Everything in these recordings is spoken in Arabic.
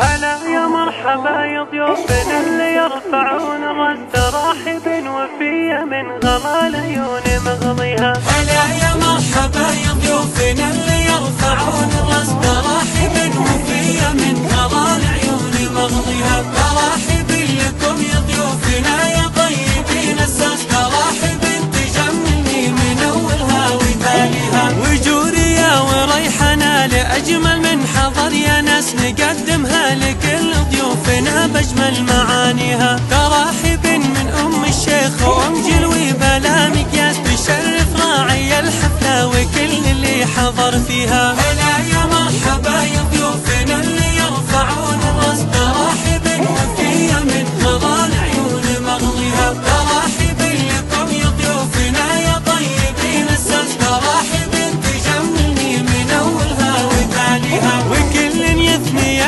هلا يا مرحبا يا ضيوفنا اللي يرفعون راس تراحب وفية من غلا العيون مغضيها. لاجمل من حضر يا ناس نقدمها لكل ضيوفنا بأجمل معانيها. تراحب من أم الشيخ وأم جلوي بلا مقياس تشرف راعي الحفلة وكل اللي حضر فيها.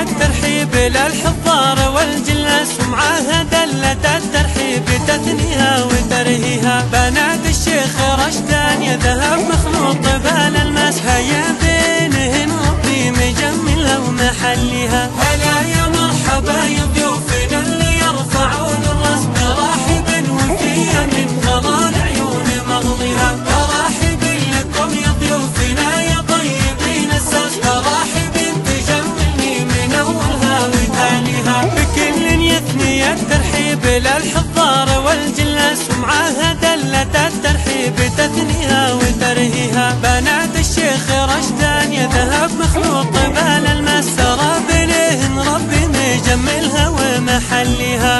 الترحيب للحضار والجلاس ومعاها دلة الترحيب تثنيها وترهيها. بنات الشيخ رشدان يا ذهب مخلوط بال الماس هيا بينهن ربي مجملها ومحليها دلة الترحيب تثنيها وترهيها. بنات الشيخ رشدان يا ذهب مخلوط بال الماس سرابلهن ربي مجملها ومحليها.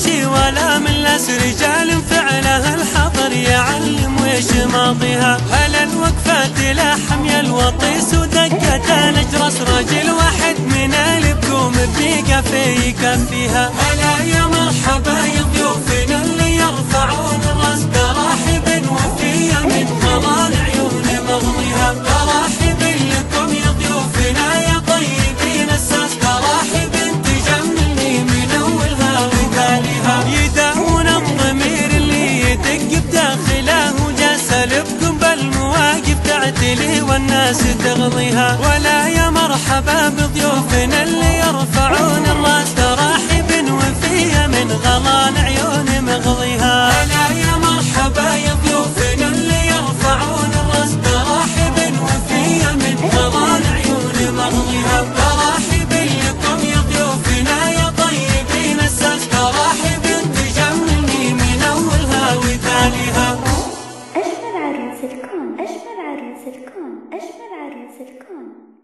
وشي ولا من لس رجال فعلها الحضر يعلم ويش ماضيها. هلا الوقفات لا حمي الوطيس ودقة الاجرس رجل واحد من البكوم بيقى في يكفيها والناس تغضيها ولا يا مرحبا بضيوفنا اللي يرفعون أجمل عروس